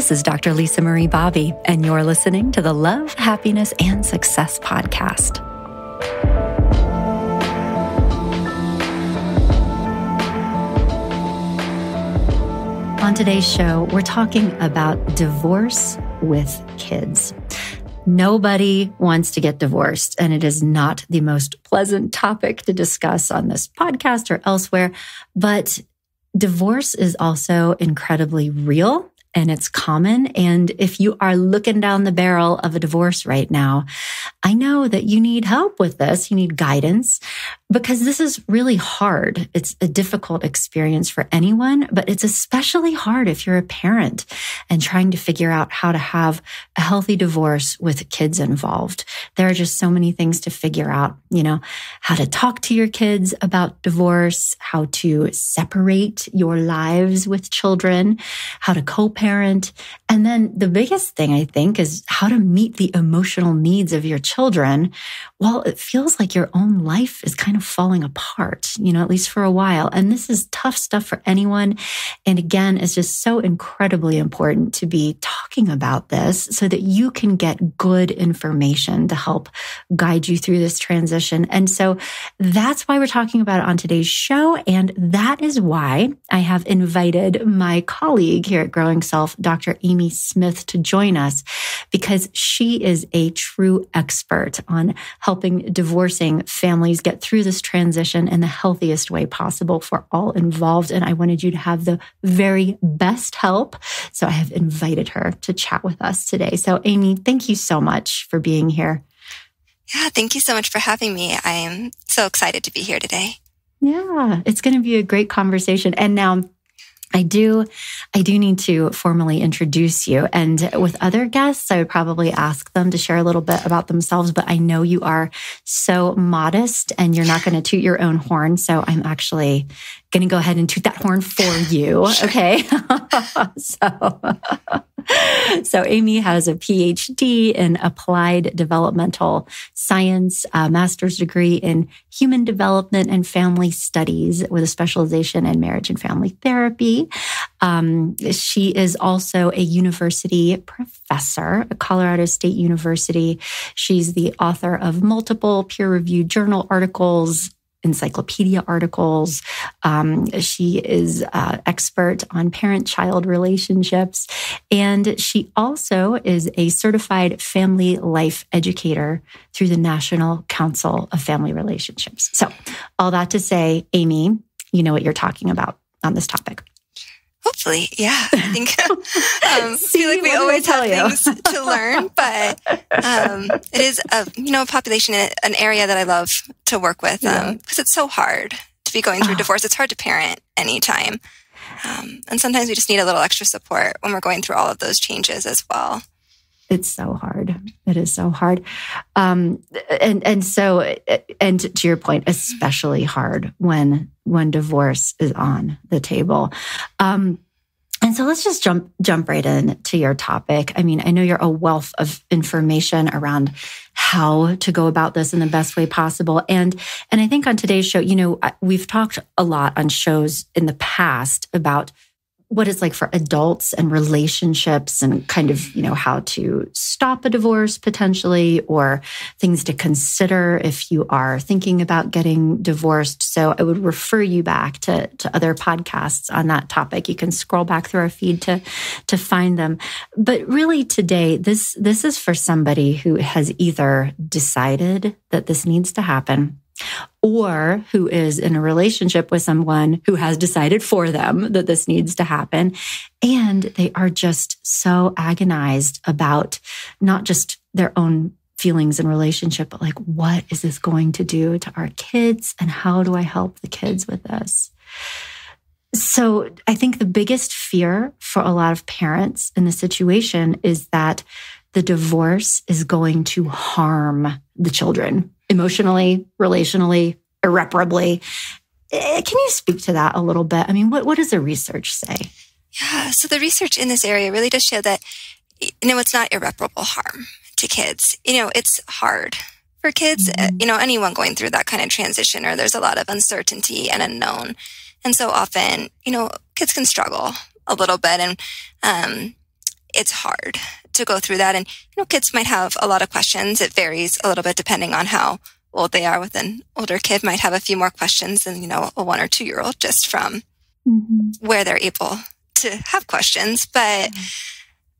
This is Dr. Lisa Marie Bobby, and you're listening to the Love, Happiness, and Success Podcast. On today's show, we're talking about divorce with kids. Nobody wants to get divorced, and it is not the most pleasant topic to discuss on this podcast or elsewhere. But divorce is also incredibly real and it's common. And if you are looking down the barrel of a divorce right now, I know that you need help with this. You need guidance because this is really hard. It's a difficult experience for anyone, but it's especially hard if you're a parent and trying to figure out how to have a healthy divorce with kids involved. There are just so many things to figure out, you know, how to talk to your kids about divorce, how to separate your lives with children, how to co parent. And then the biggest thing I think is how to meet the emotional needs of your children while it feels like your own life is kind of falling apart, you know, at least for a while. And this is tough stuff for anyone. And again, it's just so incredibly important to be talking about this so that you can get good information to help guide you through this transition. And so that's why we're talking about it on today's show. And that is why I have invited my colleague here at Growing Self, Dr. Amy Smith, to join us because she is a true expert on helping divorcing families get through this transition in the healthiest way possible for all involved. And I wanted you to have the very best help. So I have invited her to chat with us today. So, Amy, thank you so much for being here. Yeah, thank you so much for having me. I am so excited to be here today. Yeah, it's going to be a great conversation. And now, I do, I do need to formally introduce you. And with other guests, I would probably ask them to share a little bit about themselves, but I know you are so modest and you're not going to toot your own horn. So I'm actually going to go ahead and toot that horn for you. Okay. so, so Amy has a PhD in applied developmental science, a master's degree in human development and family studies with a specialization in marriage and family therapy. Um, she is also a university professor at Colorado State University. She's the author of multiple peer reviewed journal articles, encyclopedia articles. Um, she is uh, expert on parent child relationships. And she also is a certified family life educator through the National Council of Family Relationships. So, all that to say, Amy, you know what you're talking about on this topic. Hopefully, yeah. I think um, See, feel like we always have you? things to learn, but um, it is a you know a population, an area that I love to work with because um, it's so hard to be going through oh. divorce. It's hard to parent anytime, um, and sometimes we just need a little extra support when we're going through all of those changes as well. It's so hard. It is so hard, um, and and so and to your point, especially hard when when divorce is on the table. Um, and so let's just jump jump right in to your topic. I mean, I know you're a wealth of information around how to go about this in the best way possible. And and I think on today's show, you know, we've talked a lot on shows in the past about what it's like for adults and relationships and kind of, you know, how to stop a divorce potentially or things to consider if you are thinking about getting divorced. So I would refer you back to, to other podcasts on that topic. You can scroll back through our feed to, to find them. But really today, this, this is for somebody who has either decided that this needs to happen or who is in a relationship with someone who has decided for them that this needs to happen. And they are just so agonized about not just their own feelings and relationship, but like, what is this going to do to our kids? And how do I help the kids with this? So I think the biggest fear for a lot of parents in the situation is that the divorce is going to harm the children emotionally, relationally, irreparably. Eh, can you speak to that a little bit? I mean, what, what does the research say? Yeah, so the research in this area really does show that, you know, it's not irreparable harm to kids. You know, it's hard for kids, eh, mm-hmm. you know, anyone going through that kind of transition or there's a lot of uncertainty and unknown. And so often, you know, kids can struggle a little bit and, um, it's hard to go through that. And, you know, kids might have a lot of questions. It varies a little bit depending on how old they are with an older kid might have a few more questions than, you know, a one or two year old just from mm-hmm. where they're able to have questions. But, mm-hmm.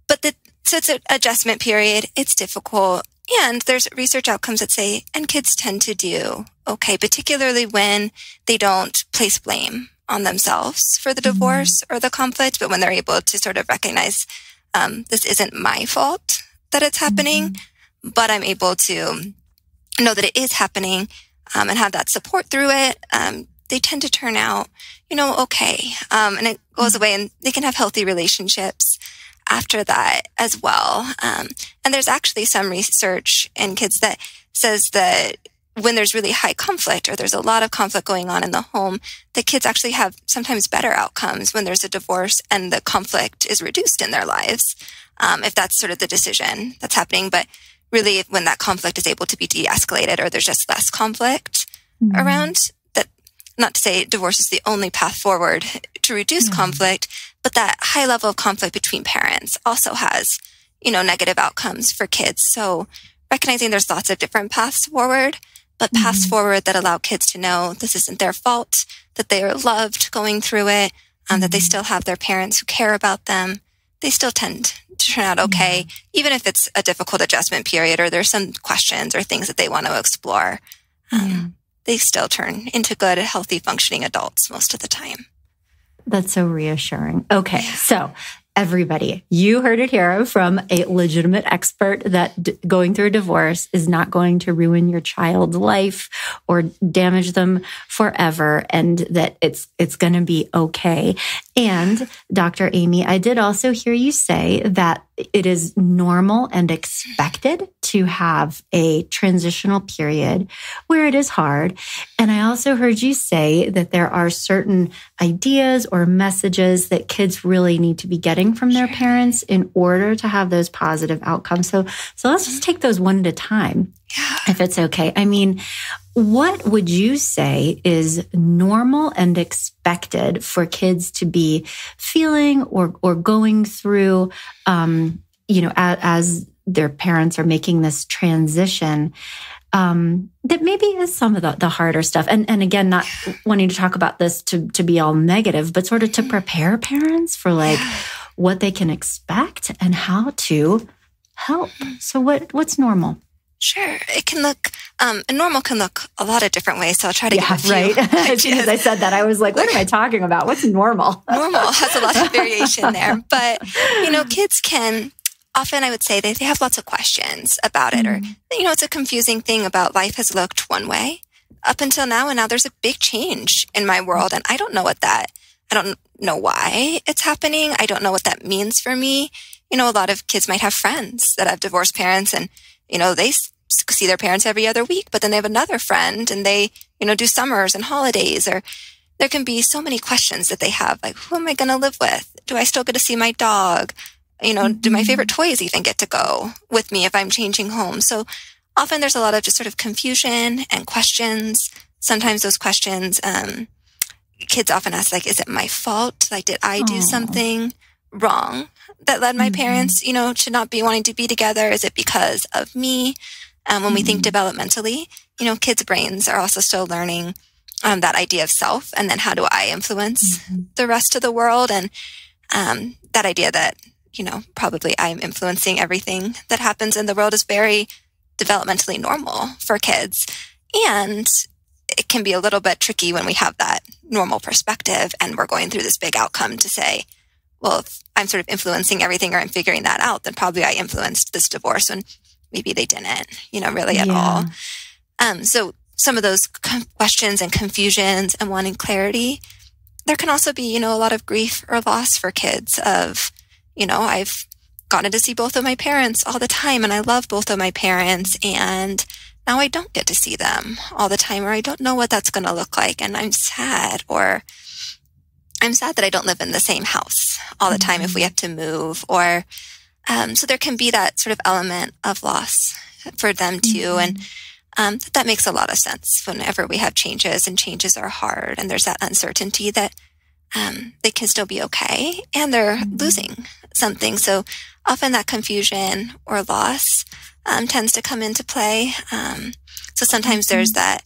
but the, so it's an adjustment period. It's difficult. And there's research outcomes that say, and kids tend to do okay, particularly when they don't place blame on themselves for the mm-hmm. divorce mm-hmm. or the conflict, but when they're able to sort of recognize um, this isn't my fault that it's happening, mm-hmm. but I'm able to know that it is happening um, and have that support through it, um, they tend to turn out, you know, okay. Um, and it goes away and they can have healthy relationships after that as well. Um, and there's actually some research in kids that says that when there's really high conflict or there's a lot of conflict going on in the home, the kids actually have sometimes better outcomes when there's a divorce and the conflict is reduced in their lives. Um, if that's sort of the decision that's happening. But really when that conflict is able to be de-escalated or there's just less conflict mm-hmm. around that not to say divorce is the only path forward to reduce mm-hmm. conflict but that high level of conflict between parents also has you know negative outcomes for kids so recognizing there's lots of different paths forward but mm-hmm. forward that allow kids to know this isn't their fault that they are loved going through it um, that they mm-hmm. still have their parents who care about them they still tend to turn out okay, mm-hmm. even if it's a difficult adjustment period or there's some questions or things that they want to explore. Um, They still turn into good, healthy, functioning adults most of the time. That's so reassuring. Okay. Yeah. So everybody. You heard it here from a legitimate expert that d- going through a divorce is not going to ruin your child's life or damage them forever and that it's it's going to be okay. And Dr. Amy, I did also hear you say that it is normal and expected to have a transitional period where it is hard. And I also heard you say that there are certain ideas or messages that kids really need to be getting from their parents in order to have those positive outcomes. So, so let's just take those one at a time, if it's okay. I mean, what would you say is normal and expected for kids to be feeling or or going through, um, you know, as, as their parents are making this transition? Um, that maybe is some of the, the harder stuff. And and again, not wanting to talk about this to to be all negative, but sort of to prepare parents for like what they can expect and how to help. So what what's normal? Sure. It can look, um, normal can look a lot of different ways. So I'll try to yeah, give right. as soon as I said that, I was like, what am I talking about? What's normal? normal has a lot of variation there. But, you know, kids can often, I would say, they, they have lots of questions about it. Mm-hmm. Or, you know, it's a confusing thing about life has looked one way up until now. And now there's a big change in my world. And I don't know what that, I don't know why it's happening. I don't know what that means for me. You know, a lot of kids might have friends that have divorced parents and you know, they see their parents every other week, but then they have another friend and they, you know, do summers and holidays or there can be so many questions that they have. Like, who am I going to live with? Do I still get to see my dog? You know, do my favorite mm-hmm. toys even get to go with me if I'm changing homes? So often there's a lot of just sort of confusion and questions. Sometimes those questions, um, kids often ask, like, is it my fault? Like, did I do Aww. something wrong? that led my mm-hmm. parents, you know, to not be wanting to be together? Is it because of me? Um, when mm-hmm. we think mm-hmm. developmentally, you know, kids' brains are also still learning um, that idea of self, and then how do I influence mm-hmm. the rest of the world? And um, that idea that you know, probably I'm influencing everything that happens in the world is very developmentally normal for kids, and it can be a little bit tricky when we have that normal perspective and we're going through this big outcome to say, well, if I'm sort of influencing everything or I'm figuring that out, then probably I influenced this divorce when maybe they didn't, you know, really at yeah. all. Um, so some of those questions and confusions and wanting clarity, there can also be, you know, a lot of grief or loss for kids of, you know, I've gotten to see both of my parents all the time and I love both of my parents and now I don't get to see them all the time or I don't know what that's going to look like and I'm sad or I'm sad that I don't live in the same house all the time mm-hmm. if we mm-hmm. have to move or um, so there can be that sort of element of loss for them too mm-hmm. and um, that makes a lot of sense whenever we have changes and changes are hard and there's that uncertainty that um, they can still be okay and they're mm-hmm. losing something. So often that confusion or loss um, tends to come into play. Um, so sometimes mm-hmm. there's that,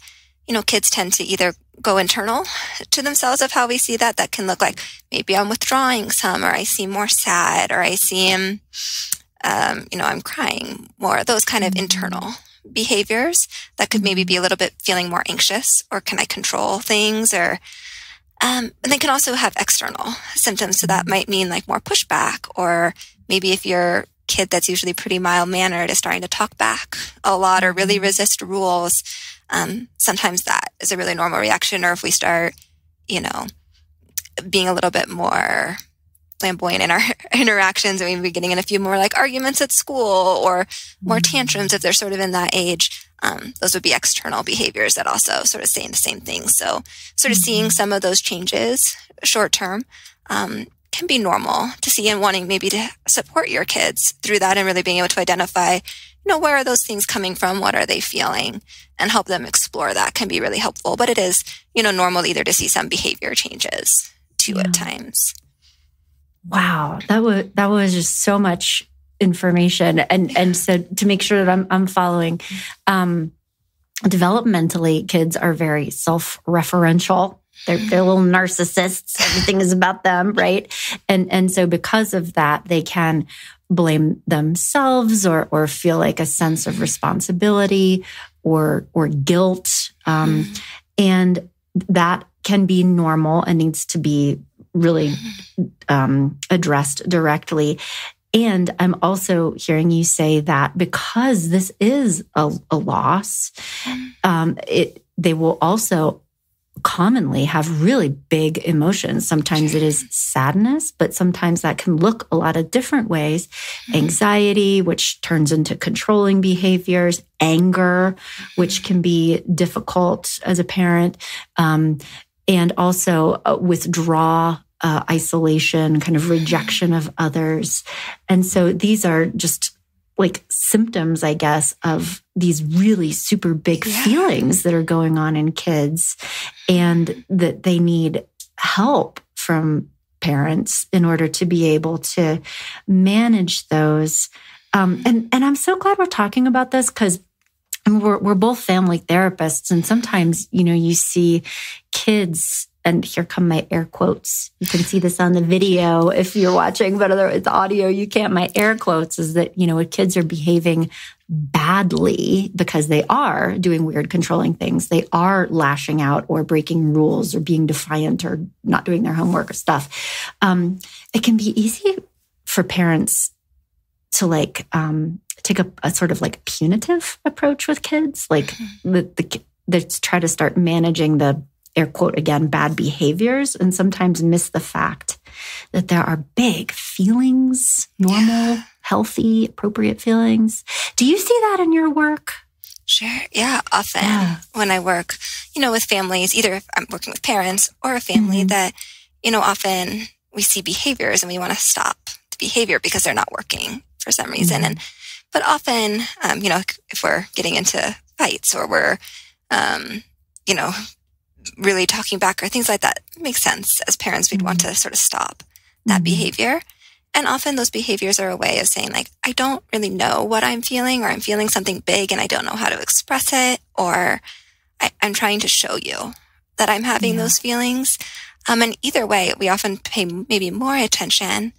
you know, kids tend to either go internal to themselves of how we see that. That can look like maybe I'm withdrawing some, or I seem more sad, or I seem, um, you know, I'm crying more. Those kind of mm-hmm. internal behaviors that could maybe be a little bit feeling more anxious, or can I control things, or um, and they can also have external symptoms. So that might mean like more pushback, or maybe if your kid that's usually pretty mild mannered is starting to talk back a lot or really mm-hmm. resist rules um, sometimes that is a really normal reaction. Or if we start, you know, being a little bit more flamboyant in our interactions and we'd be getting in a few more like arguments at school or more mm-hmm. tantrums if they're sort of in that age. Um, those would be external behaviors that also sort of saying the same thing. So, sort of mm-hmm. seeing some of those changes short term um, can be normal to see and wanting maybe to support your kids through that and really being able to identify you know, where are those things coming from? What are they feeling? And help them explore that can be really helpful. But it is, you know, normal either to see some behavior changes too yeah. at times. Wow. That was, that was just so much information. And, and so to make sure that I'm, I'm following, um, developmentally, kids are very self referential. They're, they're little narcissists. Everything is about them, right? And and so because of that, they can blame themselves or or feel like a sense of responsibility or or guilt um, mm-hmm. and that can be normal and needs to be really um, addressed directly and i'm also hearing you say that because this is a, a loss um, it they will also commonly have really big emotions. Sometimes it is sadness, but sometimes that can look a lot of different ways. Mm-hmm. Anxiety, which turns into controlling behaviors, anger, which can be difficult as a parent, um, and also uh, withdraw. Uh, isolation, kind of rejection of others. And so these are just like symptoms, I guess, of these really super big yeah. feelings that are going on in kids and that they need help from parents in order to be able to manage those. Um, and, and I'm so glad we're talking about this because we're, we're both family therapists. And sometimes, you know, you see kids and here come my air quotes. You can see this on the video if you're watching, but other it's audio, you can't. My air quotes is that, you know, when kids are behaving badly because they are doing weird controlling things, they are lashing out or breaking rules or being defiant or not doing their homework or stuff. Um, it can be easy for parents to like um, take a, a, sort of like punitive approach with kids, like mm-hmm. the, the, try to start managing the air quote again, bad behaviors and sometimes miss the fact that there are big feelings, normal, yeah. healthy, appropriate feelings. Do you see that in your work? Sure. Yeah. Often yeah. when I work, you know, with families, either if I'm working with parents or a family mm-hmm. that, you know, often we see behaviors and we want to stop the behavior because they're not working for some reason. Mm-hmm. And, but often, um, you know, if we're getting into fights or we're, um, you know, really talking back or things like that makes sense. As parents, we'd want mm-hmm. to sort of stop that mm-hmm. behavior. And often those behaviors are a way of saying, like, I don't really know what I'm feeling, or I'm feeling something big and I don't know how to express it, or I, am trying to show you that I'm having yeah. those feelings. Um, and either way, we often pay maybe more attention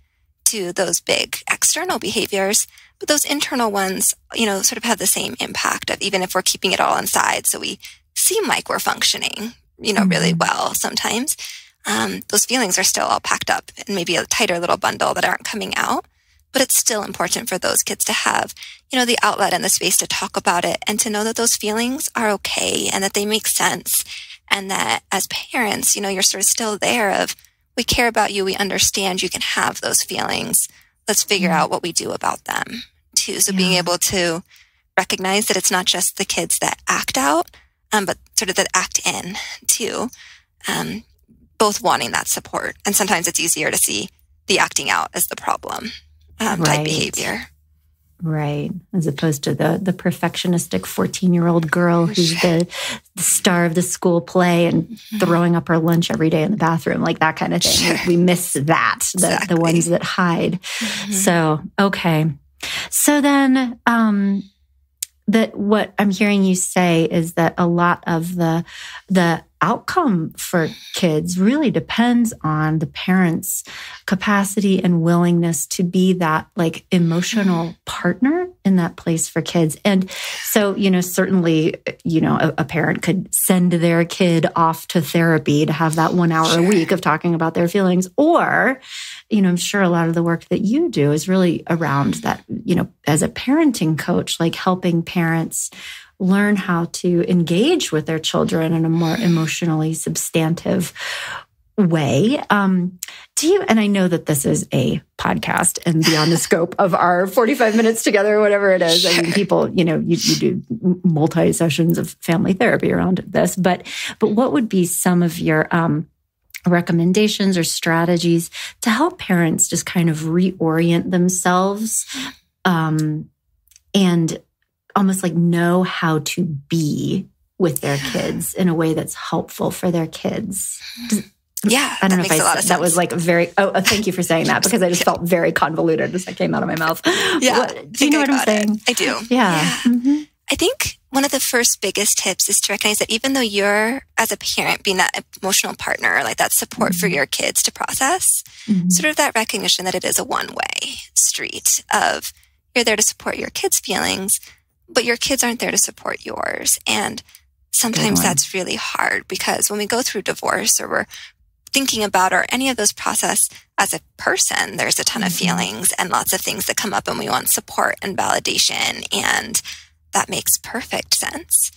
to those big external behaviors, but those internal ones, you know, sort of have the same impact of even if we're keeping it all inside. So we seem like we're functioning, you know, mm-hmm. really well sometimes. Um, those feelings are still all packed up in maybe a tighter little bundle that aren't coming out. But it's still important for those kids to have, you know, the outlet and the space to talk about it and to know that those feelings are okay and that they make sense. And that as parents, you know, you're sort of still there of, we care about you. We understand you can have those feelings. Let's figure mm-hmm. out what we do about them too. So yeah. being able to recognize that it's not just the kids that act out, um, but sort of that act in too, um, both wanting that support. And sometimes it's easier to see the acting out as the problem um, right. type behavior. Right. As opposed to the the perfectionistic 14 year old girl who's the, the, star of the school play and mm-hmm. throwing up her lunch every day in the bathroom, like that kind of thing. Sure. We, we, miss that, exactly. the, the ones that hide. Mm-hmm. So, okay. So then, um, that what I'm hearing you say is that a lot of the the outcome for kids really depends on the parents' capacity and willingness to be that like emotional mm. partner in that place for kids. And so, you know, certainly, you know, a, a parent could send their kid off to therapy to have that one hour sure. a week of talking about their feelings. Or, you know, I'm sure a lot of the work that you do is really around that, you know, as a parenting coach, like helping parents learn how to engage with their children in a more emotionally substantive way. Um, do you, and I know that this is a podcast and beyond the scope of our 45 minutes together, whatever it is. Sure. I mean, people, you know, you, you do multi sessions of family therapy around this, but, but what would be some of your, um, recommendations or strategies to help parents just kind of reorient themselves um, and almost like know how to be with their kids in a way that's helpful for their kids. yeah, I don't know if I that was like very. Oh, uh, thank you for saying that because I just felt very convoluted as that came out of my mouth. Yeah, what, do you know what I'm saying? It. I do. Yeah. yeah. Mm-hmm. I think one of the first biggest tips is to recognize that even though you're, as a parent, being that emotional partner, like that support mm-hmm. for your kids to process, mm-hmm. sort of that recognition that it is a one way street of you're there to support your kids' feelings, but your kids aren't there to support yours. And sometimes that's really hard because when we go through divorce or we're thinking about or any of those process as a person, there's a ton mm-hmm. of feelings and lots of things that come up and we want support and validation. And that makes perfect sense.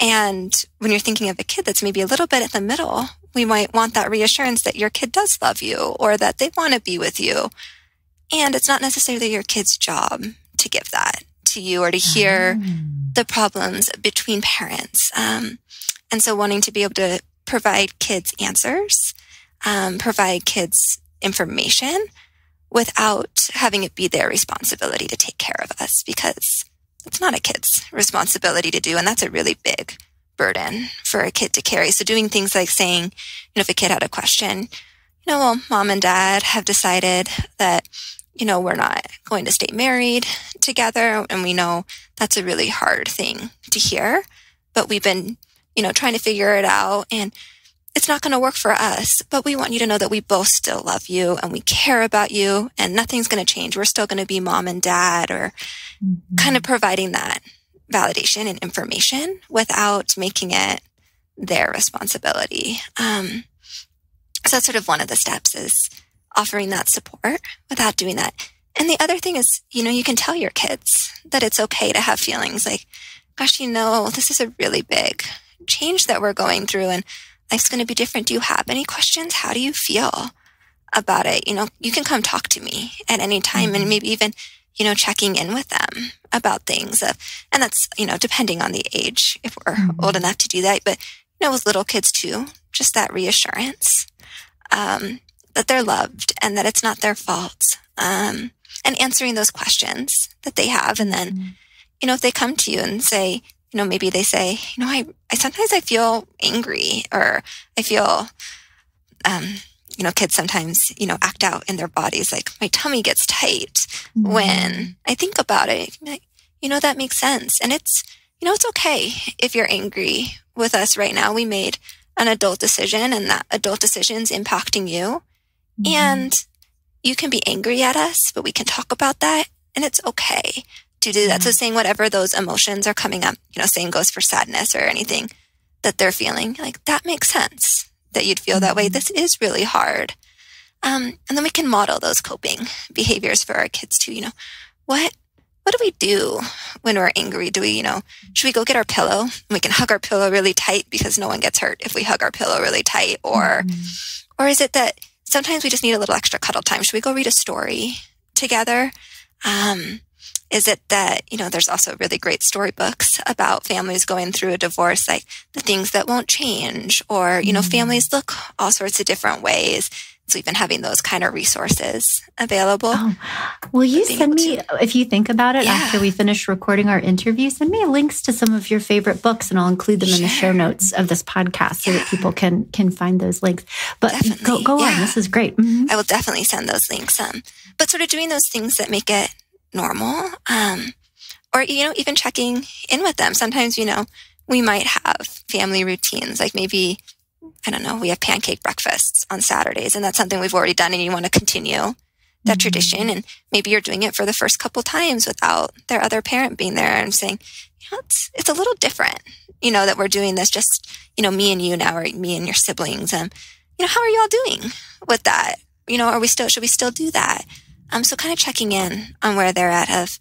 And when you're thinking of a kid that's maybe a little bit in the middle, we might want that reassurance that your kid does love you or that they want to be with you. And it's not necessarily your kid's job to give that to you or to hear mm. the problems between parents. Um, and so wanting to be able to provide kids answers, um, provide kids information without having it be their responsibility to take care of us because it's not a kid's responsibility to do. And that's a really big burden for a kid to carry. So doing things like saying, you know, if a kid had a question, you know, well, mom and dad have decided that you know, we're not going to stay married together. And we know that's a really hard thing to hear, but we've been, you know, trying to figure it out and it's not going to work for us, but we want you to know that we both still love you and we care about you and nothing's going to change. We're still going to be mom and dad or mm-hmm. kind of providing that validation and information without making it their responsibility. Um, so that's sort of one of the steps is offering that support without doing that. And the other thing is, you know, you can tell your kids that it's okay to have feelings like, gosh, you know, this is a really big change that we're going through and life's going to be different. Do you have any questions? How do you feel about it? You know, you can come talk to me at any time mm-hmm. and maybe even, you know, checking in with them about things. Of, and that's, you know, depending on the age, if we're mm-hmm. old enough to do that. But, you know, with little kids too, just that reassurance. Um, that they're loved and that it's not their fault. Um, and answering those questions that they have. And then, mm-hmm. you know, if they come to you and say, you know, maybe they say, you know, I, I sometimes I feel angry or I feel, um, you know, kids sometimes, you know, act out in their bodies. Like my tummy gets tight mm-hmm. when I think about it. Like, you know, that makes sense. And it's, you know, it's okay if you're angry with us right now. We made an adult decision and that adult decision's impacting you. Mm-hmm. And you can be angry at us, but we can talk about that and it's okay to do that. So saying whatever those emotions are coming up, you know, same goes for sadness or anything that they're feeling, like that makes sense that you'd feel that way. Mm-hmm. This is really hard. Um, and then we can model those coping behaviors for our kids too. You know, what what do we do when we're angry? Do we, you know, should we go get our pillow? We can hug our pillow really tight because no one gets hurt if we hug our pillow really tight. Or, mm-hmm. or is it that sometimes we just need a little extra cuddle time. Should we go read a story together? Um, is it that, you know, there's also really great storybooks about families going through a divorce, like the things that won't change, or, you know, mm-hmm. families look all sorts of different ways. so even having those kind of resources available. Oh. Will you send me, to, if you think about it yeah. after we finish recording our interview, send me links to some of your favorite books and I'll include them sure. in the show notes of this podcast so that people can can find those links. But definitely. go, go yeah. on. This is great. Mm-hmm. I will definitely send those links. Um, but sort of doing those things that make it normal. Um, or, you know, even checking in with them. Sometimes, you know, we might have family routines, like maybe I don't know, we have pancake breakfasts on Saturdays, and that's something we've already done, and you want to continue that mm-hmm. tradition. And maybe you're doing it for the first couple times without their other parent being there and saying, you know, it's it's a little different, you know, that we're doing this just, you know, me and you now, or me and your siblings. And, you know, how are you all doing with that? You know, are we still should we still do that? Um, so kind of checking in on where they're at of,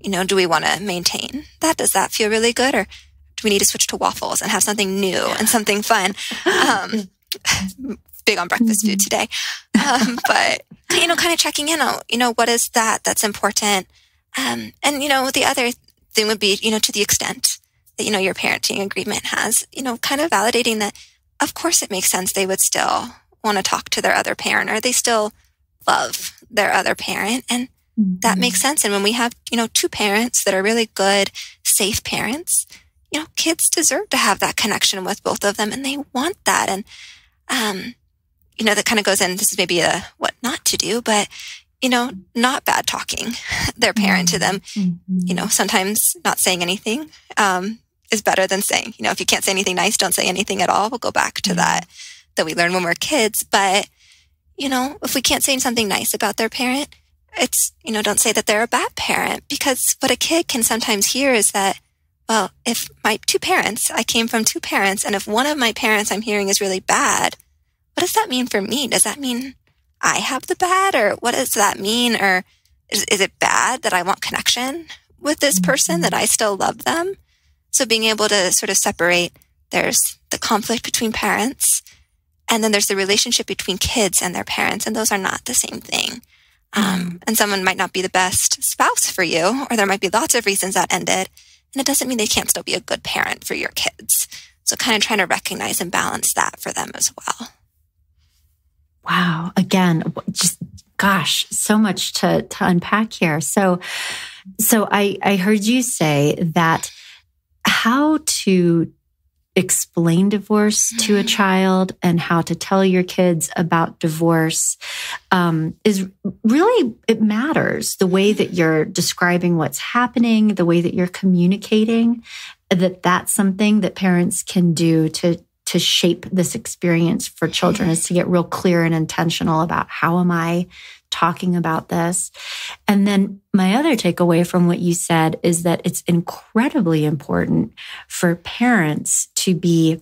you know, do we want to maintain that? Does that feel really good? Or do we need to switch to waffles and have something new and something fun? Um, big on breakfast food mm-hmm. today. Um, but, you know, kind of checking in on, you know, what is that that's important? Um, and, you know, the other thing would be, you know, to the extent that, you know, your parenting agreement has, you know, kind of validating that, of course, it makes sense they would still want to talk to their other parent or they still love their other parent. And that mm-hmm. makes sense. And when we have, you know, two parents that are really good, safe parents, you know, kids deserve to have that connection with both of them and they want that. And, um, you know, that kind of goes in, this is maybe a what not to do, but, you know, not bad talking their parent to them. Mm-hmm. You know, sometimes not saying anything, um, is better than saying, you know, if you can't say anything nice, don't say anything at all. We'll go back to mm-hmm. that, that we learn when we're kids. But, you know, if we can't say something nice about their parent, it's, you know, don't say that they're a bad parent because what a kid can sometimes hear is that, well, if my two parents, I came from two parents, and if one of my parents I'm hearing is really bad, what does that mean for me? Does that mean I have the bad, or what does that mean? Or is, is it bad that I want connection with this person, that I still love them? So being able to sort of separate there's the conflict between parents, and then there's the relationship between kids and their parents, and those are not the same thing. Um, mm-hmm. and someone might not be the best spouse for you, or there might be lots of reasons that ended. And it doesn't mean they can't still be a good parent for your kids. So kind of trying to recognize and balance that for them as well. Wow. Again, just gosh, so much to, to unpack here. So, so I, I heard you say that how to explain divorce to a mm-hmm. child and how to tell your kids about divorce um, is really it matters the way that you're describing what's happening the way that you're communicating that that's something that parents can do to to shape this experience for children is to get real clear and intentional about how am i talking about this. And then my other takeaway from what you said is that it's incredibly important for parents to be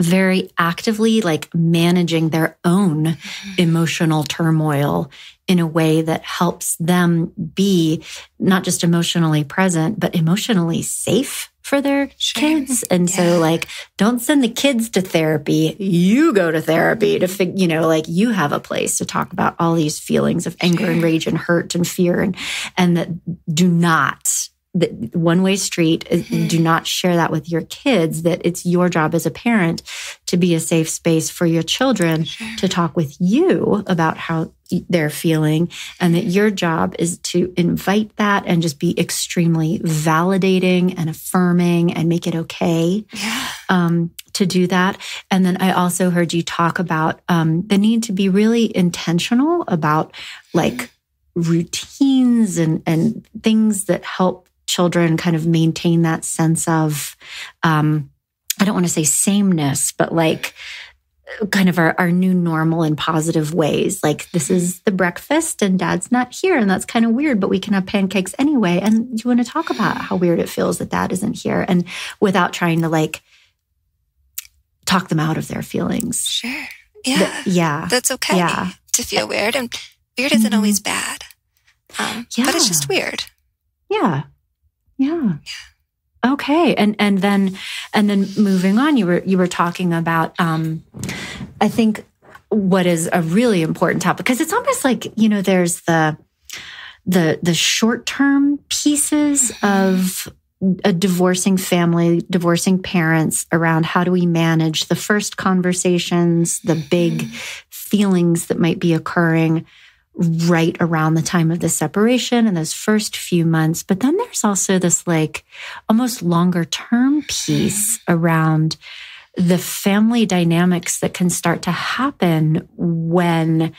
very actively like managing their own emotional turmoil in a way that helps them be not just emotionally present, but emotionally safe for their sure. kids. And yeah. so like, don't send the kids to therapy. You go to therapy to fig, you know, like you have a place to talk about all these feelings of anger sure. and rage and hurt and fear and, and that do not one way street. Mm-hmm. Do not share that with your kids, that it's your job as a parent to be a safe space for your children sure. to talk with you about how they're feeling, and that your job is to invite that and just be extremely validating and affirming and make it okay. Yeah. Um, to do that. And then I also heard you talk about um, the need to be really intentional about like routines and, and things that help children kind of maintain that sense of, um, I don't want to say sameness, but like kind of our, our new normal in positive ways. Like this is the breakfast and dad's not here. And that's kind of weird, but we can have pancakes anyway. And you want to talk about how weird it feels that dad isn't here and without trying to like talk them out of their feelings. Sure. Yeah. yeah. That's okay yeah. to feel weird. And weird isn't mm-hmm. always bad. Um, yeah. But it's just weird. Yeah. Yeah. Okay. And and then and then moving on, you were you were talking about um I think what is a really important topic because it's almost like, you know, there's the the the short-term pieces mm-hmm. of a divorcing family, divorcing parents around how do we manage the first conversations, the big mm-hmm. feelings that might be occurring right around the time of the separation and those first few months. But then there's also this like almost longer term piece around the family dynamics that can start to happen when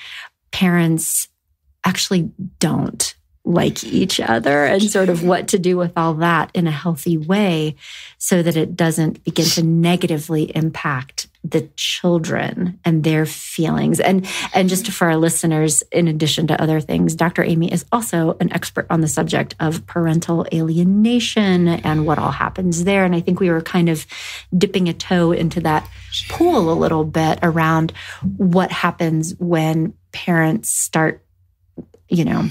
parents actually don't like each other and sort of what to do with all that in a healthy way so that it doesn't begin to negatively impact the children and their feelings and and just for our listeners in addition to other things Dr. Amy is also an expert on the subject of parental alienation and what all happens there and I think we were kind of dipping a toe into that pool a little bit around what happens when parents start you know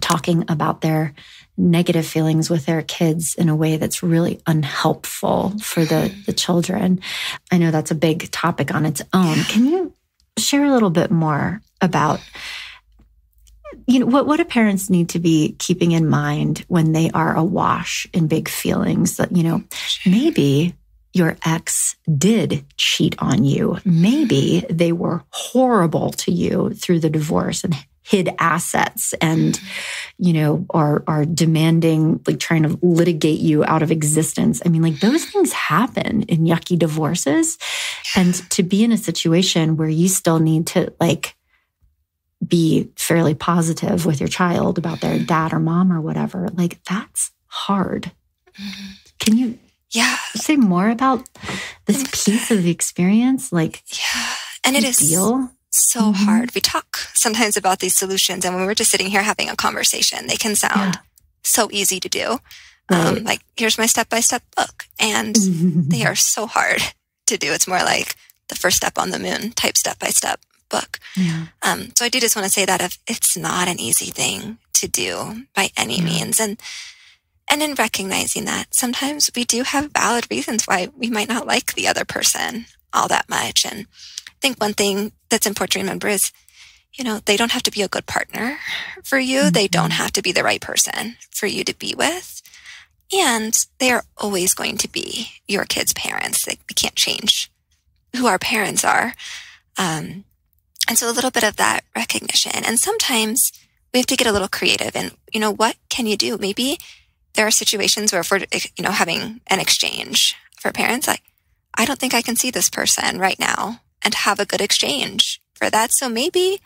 talking about their negative feelings with their kids in a way that's really unhelpful for the, hmm. the children. I know that's a big topic on its own. Can you share a little bit more about you know what what do parents need to be keeping in mind when they are awash in big feelings that you know maybe your ex did cheat on you. Hmm. Maybe they were horrible to you through the divorce and hid assets and you know are are demanding like trying to litigate you out of existence. I mean like those things happen in yucky divorces. And to be in a situation where you still need to like be fairly positive with your child about their dad or mom or whatever like that's hard. Mm-hmm. can you yeah. say more about this piece of the experience? Like yeah. And it is deal so mm-hmm. hard. We talk sometimes about these solutions, and when we're just sitting here having a conversation, they can sound yeah. so easy to do. Um, right. Um, like, here's my step by step book. And they are so hard to do. It's more like the first step on the moon type step by step book. Yeah. Um, so I do just want to say that if it's not an easy thing to do by any yeah. means. And and in recognizing that sometimes we do have valid reasons why we might not like the other person all that much. And think one thing that's important to remember is, you know, they don't have to be a good partner for you. Mm-hmm. They don't have to be the right person for you to be with. And they are always going to be your kids' parents. Like we can't change who our parents are. Um, and so a little bit of that recognition. And sometimes we have to get a little creative and, you know, what can you do? Maybe there are situations where if we're, you know, having an exchange for parents, like, I don't think I can see this person right now and have a good exchange for that. So maybe,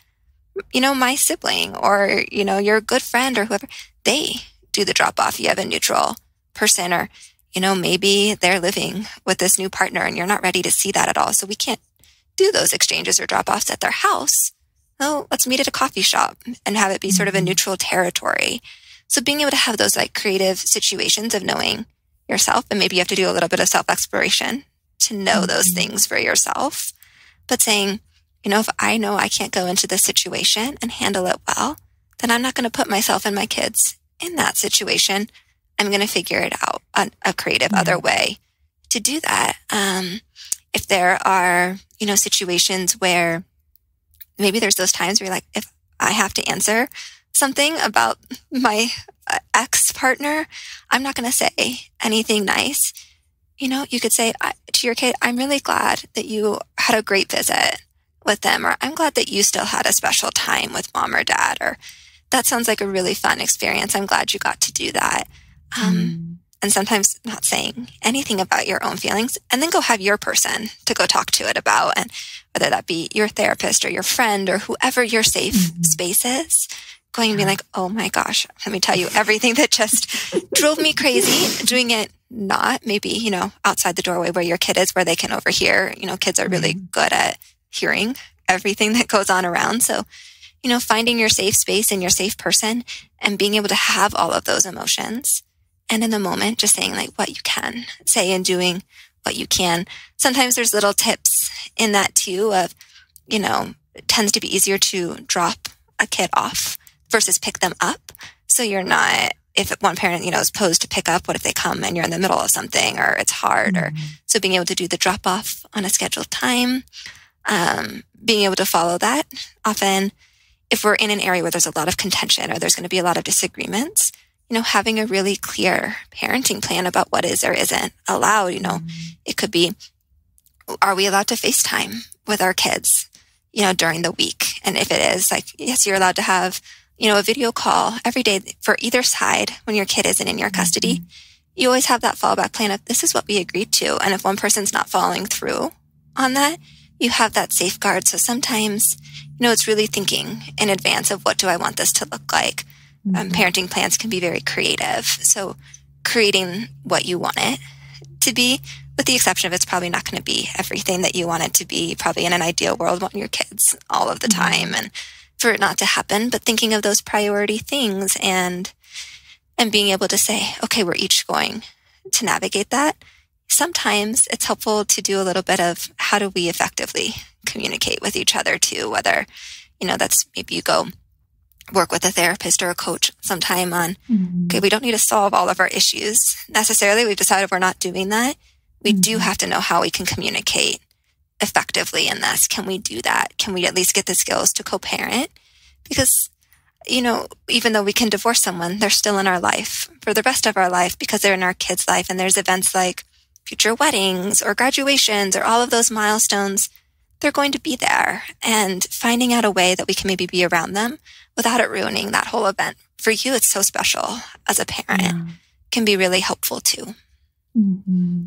you know, my sibling or, you know, your good friend or whoever, they do the drop off. You have a neutral person or, you know, maybe they're living with this new partner and you're not ready to see that at all. So we can't do those exchanges or drop offs at their house. Oh, let's meet at a coffee shop and have it be sort of a mm-hmm. neutral territory. So being able to have those like creative situations of knowing yourself and maybe you have to do a little bit of self exploration to know those mm-hmm. things for yourself but saying, you know, if I know I can't go into this situation and handle it well, then I'm not going to put myself and my kids in that situation. I'm going to figure it out a, a creative mm-hmm. other way to do that. Um, if there are, you know, situations where maybe there's those times where you're like, if I have to answer something about my uh, ex partner, I'm not going to say anything nice you know, you could say to your kid, I'm really glad that you had a great visit with them, or I'm glad that you still had a special time with mom or dad, or that sounds like a really fun experience. I'm glad you got to do that. Um, mm. And sometimes not saying anything about your own feelings, and then go have your person to go talk to it about, and whether that be your therapist or your friend or whoever your safe mm-hmm. space is going to be like, oh my gosh, let me tell you everything that just drove me crazy doing it not maybe, you know, outside the doorway where your kid is, where they can overhear. You know, kids are really mm-hmm. good at hearing everything that goes on around. So, you know, finding your safe space and your safe person and being able to have all of those emotions. And in the moment, just saying like what you can say and doing what you can. Sometimes there's little tips in that too of, you know, it tends to be easier to drop a kid off versus pick them up. So you're not if one parent, you know, is posed to pick up, what if they come and you're in the middle of something or it's hard mm-hmm. or so being able to do the drop off on a scheduled time, um, being able to follow that often if we're in an area where there's a lot of contention or there's going to be a lot of disagreements, you know, having a really clear parenting plan about what is or isn't allowed. You know, mm-hmm. it could be, are we allowed to FaceTime with our kids, you know, during the week? And if it is, like, yes, you're allowed to have, you know, a video call every day for either side when your kid isn't in your custody. Mm-hmm. You always have that fallback plan of this is what we agreed to. And if one person's not following through on that, you have that safeguard. So sometimes, you know, it's really thinking in advance of what do I want this to look like um, mm-hmm. Um, parenting plans can be very creative. So creating what you want it to be, with the exception of it's probably not going to be everything that you want it to be. Probably in an ideal world, want your kids all of the mm-hmm. time and for it not to happen, but thinking of those priority things and, and being able to say, okay, we're each going to navigate that. Sometimes it's helpful to do a little bit of how do we effectively communicate with each other too, whether, you know, that's maybe you go work with a therapist or a coach sometime on, mm-hmm. okay, we don't need to solve all of our issues necessarily. We've decided we're not doing that. We mm-hmm. do have to know how we can communicate effectively in this. Can we do that? Can we at least get the skills to co-parent? Because, you know, even though we can divorce someone, they're still in our life for the rest of our life because they're in our kids' life. And there's events like future weddings or graduations or all of those milestones. They're going to be there and finding out a way that we can maybe be around them without it ruining that whole event. For you, it's so special as a parent, yeah. can be really helpful too. Mm-hmm.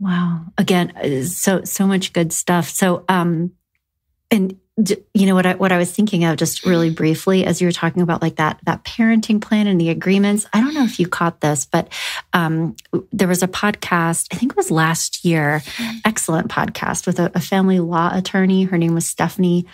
Wow. Again, uh, so, so much good stuff. So, um, and you know what I, what I was thinking of just really briefly as you were talking about like that that parenting plan and the agreements. I don't know if you caught this, but um, there was a podcast. I think it was last year. Excellent podcast with a, a family law attorney. Her name was Stephanie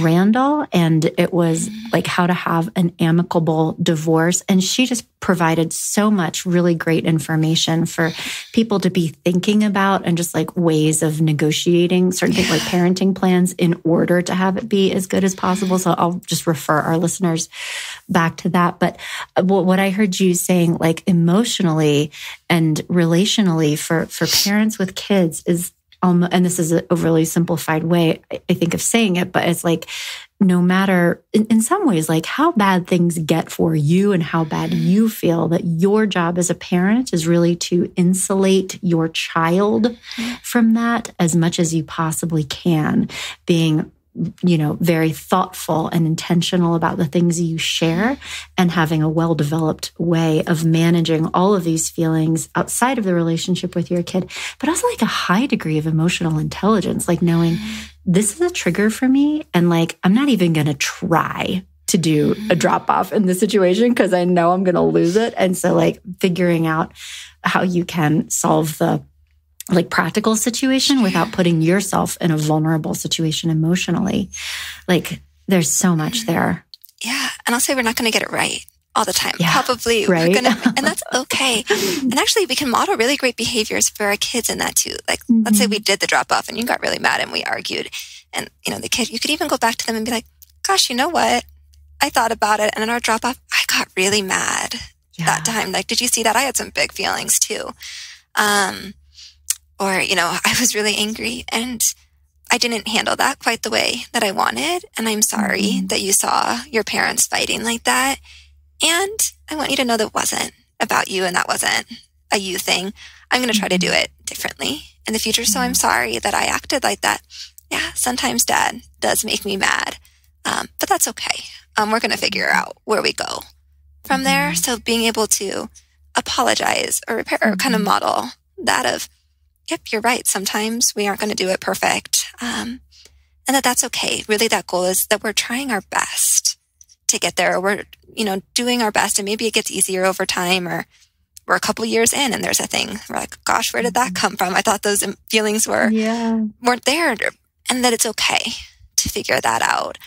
Randall, and it was like how to have an amicable divorce. And she just provided so much really great information for people to be thinking about and just like ways of negotiating certain things like parenting plans in order to have it be as good as possible. So I'll just refer our listeners back to that. But uh, what I heard you saying, like emotionally and relationally for, for parents with kids is um, and this is a really simplified way, I think, of saying it, but it's like no matter, in, in, some ways, like how bad things get for you and how bad you feel, that your job as a parent is really to insulate your child mm-hmm. from that as much as you possibly can, being you know, very thoughtful and intentional about the things you share and having a well developed way of managing all of these feelings outside of the relationship with your kid, but also like a high degree of emotional intelligence, like knowing this is a trigger for me. And like, I'm not even going to try to do a mm. drop off in this situation because I know I'm going to lose it. And so, like, figuring out how you can solve the like practical situation without putting yourself in a vulnerable situation emotionally. Like there's so much mm-hmm. there. Yeah. And I'll say we're not going to get it right all the time. Yeah, Probably right? we're to, and that's okay. and actually we can model really great behaviors for our kids in that too. Like mm-hmm. let's say we did the drop off and you got really mad and we argued and you know, the kid, you could even go back to them and be like, gosh, you know what? I thought about it. And in our drop off, I got really mad yeah. that time. Like, did you see that? I had some big feelings too. Um, or, you know, I was really angry and I didn't handle that quite the way that I wanted. And I'm sorry mm-hmm. that you saw your parents fighting like that. And I want you to know that wasn't about you and that wasn't a you thing. I'm going to try to do mm-hmm. it differently in the future. So I'm mm-hmm. sorry that I acted like that. Yeah, sometimes dad does make me mad, um, but that's okay. Um, we're going to figure out where we go from there. So being able to apologize or repair or kind of model that of, yep, you're right. Sometimes we aren't going to do it perfect. Um, and that that's okay. Really, that goal is that we're trying our best to get there. We're, you know, doing our best and maybe it gets easier over time or we're a couple years in and there's a thing. We're like, gosh, where did that come from? I thought those feelings were, yeah. weren't there and that it's okay to figure that out.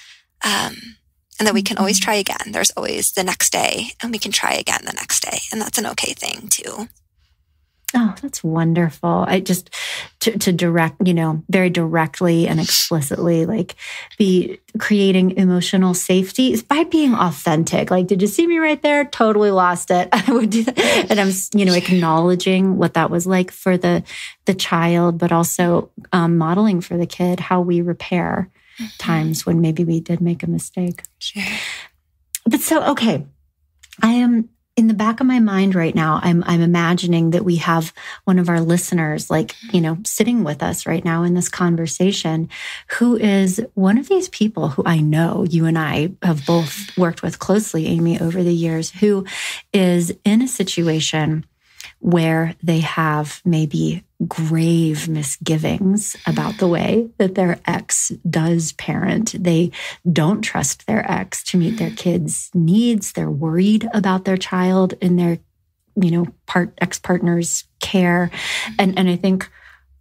Um, and that we can always mm-hmm. try again. There's always the next day and we can try again the next day. And that's an okay thing too. Oh, that's wonderful. I just to, to direct, you know, very directly and explicitly, like be creating emotional safety is by being authentic. Like, did you see me right there? Totally lost it. I would do that. And I'm, you know, acknowledging what that was like for the the child, but also um, modeling for the kid how we repair mm-hmm. times when maybe we did make a mistake. Sure. But so, okay, I am in the back of my mind right now, I'm I'm imagining that we have one of our listeners, like you know, sitting with us right now in this conversation, who is one of these people who I know you and I have both worked with closely, Amy, over the years, who is in a situation where they have maybe grave misgivings about the way that their ex does parent. They don't trust their ex to meet their kids' needs. They're worried about their child in their, you know, part ex partner's care. And and I think,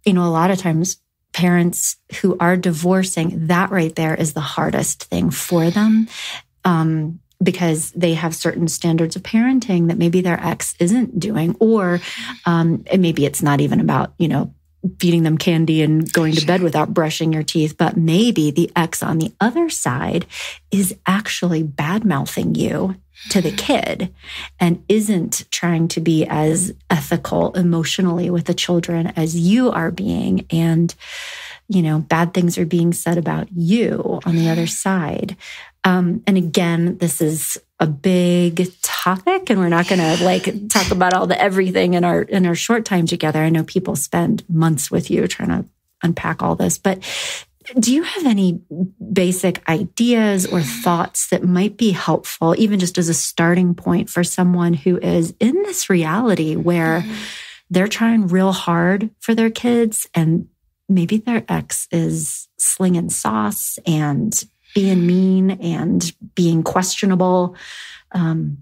you know, a lot of times parents who are divorcing, that right there is the hardest thing for them. Um, because they have certain standards of parenting that maybe their ex isn't doing, or um, and maybe it's not even about, you know, feeding them candy and going to bed without brushing your teeth, but maybe the ex on the other side is actually bad mouthing you to the kid and isn't trying to be as ethical emotionally with the children as you are being. And, you know, bad things are being said about you on the other side. Um, and again, this is a big topic, and we're not going to like talk about all the everything in our in our short time together. I know people spend months with you trying to unpack all this, but do you have any basic ideas or thoughts that might be helpful, even just as a starting point for someone who is in this reality where mm-hmm. they're trying real hard for their kids and maybe their ex is slinging sauce and being mean and being questionable. Um,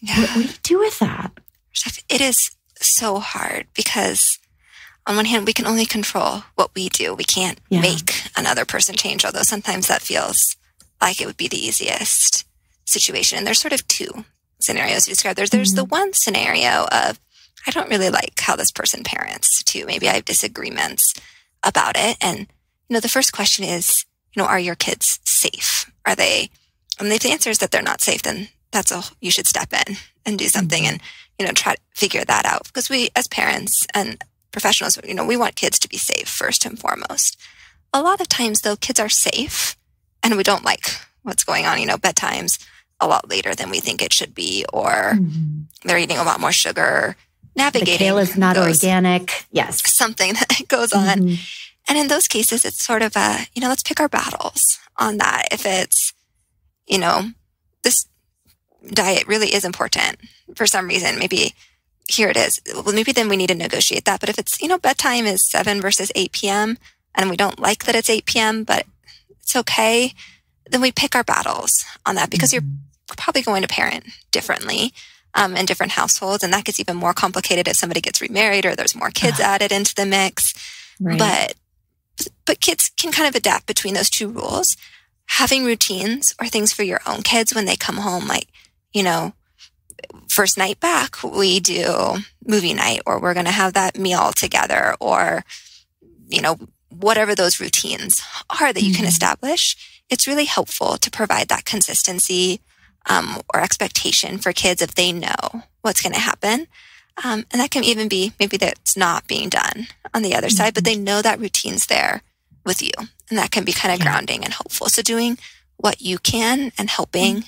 yeah. what, what do you do with that? It is so hard because on one hand, we can only control what we do. We can't yeah. make another person change, although sometimes that feels like it would be the easiest situation. And there's sort of two scenarios you describe. There's, there's mm-hmm. the one scenario of, I don't really like how this person parents too. Maybe I have disagreements about it. And, you know, the first question is, you know, are your kids safe? Are they, and if the answer is that they're not safe, then that's a, you should step in and do something mm-hmm. and, you know, try to figure that out. Because we, as parents and professionals, you know, we want kids to be safe first and foremost. A lot of times though, kids are safe and we don't like what's going on, you know, bedtimes a lot later than we think it should be, or mm-hmm. they're eating a lot more sugar, navigating. The kale is not organic. Yes. Something that goes on. Mm-hmm. And in those cases, it's sort of a, you know, let's pick our battles on that. If it's, you know, this diet really is important for some reason, maybe here it is. Well, maybe then we need to negotiate that. But if it's, you know, bedtime is 7 versus 8 p.m., and we don't like that it's 8 p.m., but it's okay, then we pick our battles on that because mm-hmm. you're probably going to parent differently um, in different households. And that gets even more complicated if somebody gets remarried or there's more kids added into the mix. Right. But but kids can kind of adapt between those two rules. Having routines or things for your own kids when they come home, like, you know, first night back, we do movie night or we're going to have that meal together or, you know, whatever those routines are that you mm-hmm. can establish. It's really helpful to provide that consistency um, or expectation for kids if they know what's going to happen. Um, and that can even be maybe that's not being done on the other mm-hmm. side, but they know that routine's there with you. And that can be kind of yeah. grounding and hopeful. So doing what you can and helping mm-hmm.